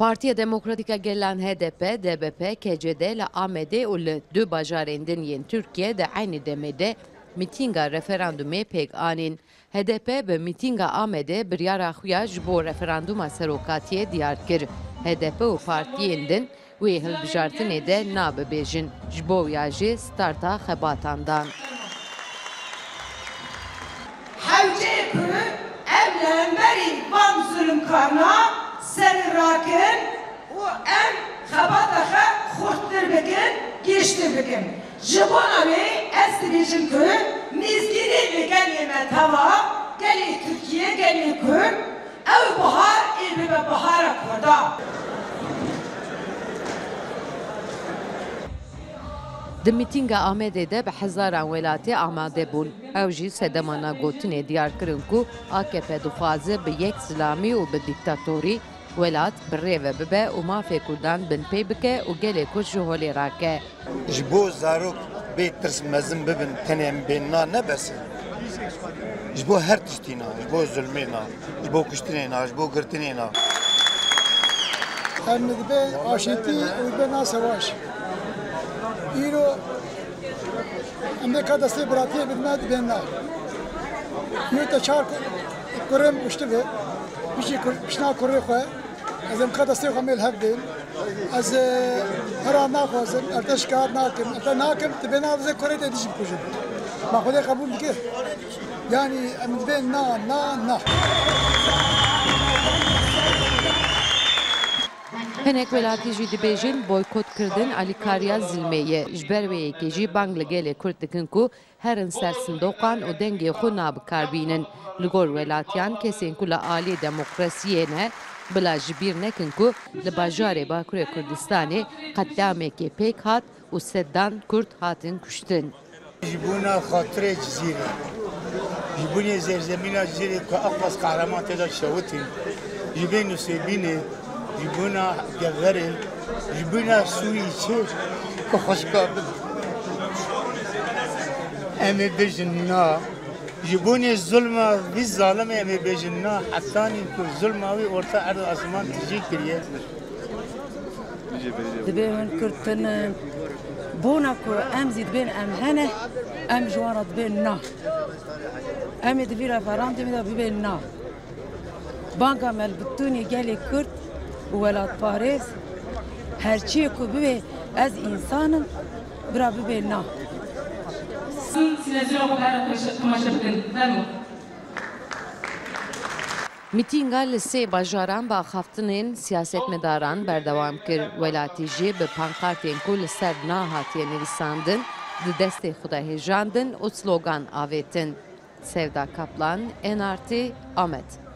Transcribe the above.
Partiya Demokratîka gelan HDP, DBP, KCD li Amedê û li du bajarên din yên Tirkiye de aynı demede mîtînga referandumê pêk anîn. HDP bi mîtînga Amedê biryara xwe ya ji bo referanduma serokatiyê diyar kir. HDP û partiyên din wê hilbijartinê de nabibêjin. Ji bo ya jê starta xebatan dan. Hevce ku evlenmeri van zulüm seni rakin o em xebataxe xurttir bikin geçtir bikin. Jibona ve esricim ku mizgiri ve gelime tava geli Türkiye geli ku ev bahar ilmi ve bahara kurda. Di mîtînga Amedê de bi hezaran welatê amade bûn. Ew jî sedemana gotinê diyar kirin ku AKP dixwaze bi yek silamî û bi dîktatorî welat bi rêve bibe û mafê Kurdan bin pê bike û gelê Kurd ji holê rake. ji bo zarok bê tirs mezin bibin tenê bênna nebesin. Ji bo her tiştî na, ji bo zulmê na, ji bo kuştinê na, ji bo girtinê na. Em dibe aşeti û ez em ka destê xwe mêl hev dên. Ez hera naxwazim, erte şikayet nakim, erte nakim dibe navze kurê de dijî bikujim. Ma Xwedê qebûl dike. Yani em dibên na, na, na. Hinek welatî jî dibêjin boykot kirdin alîkariya zilmeyê. Ji ber wê yekê jî bang li gelê Kurd dikin ku herin ser sindoqan û dengê xwe nabikarbînin. Li gor welatiyan kesên ku li ne bila ji bîr nekin ku li bajarê Bakurê Kurdistanê qetlamekê pêk hat û seddan Kurd hatin kuştin. Ji bûna xatirê cizîrê. Ji bûnê zerzemîna cizîrê ku Abbas Kahraman têda şewitin. Ji bê Nusêbînê, ji bûna Gevherê, ji bûna Sûrî. جيبوني الظلمة في الظالمة يبي بيجنا حتى نكون الظلمة وي ورتا عرض الأسمان تجي كريه. من كرتن بونا كور أم زيد أم هنا أم جوانة بين نا. أم دبيرة فرانتي مدا بين نا. بانكا مال بتوني جالي كرت ولا باريس. هرچی کو ببین از إنسانم برا ببین نه Mi? Mîtînga li sê bajaran bi axaftinên siyasetmedaran berdewam kir. Welatî jî bi pankartên ku li ser nahatiye nivîsandin, di destê xwe de hêjandin û slogan avêtin. Sevda Kaplan, NRT, Amet.